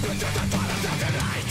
Back into the bottom of the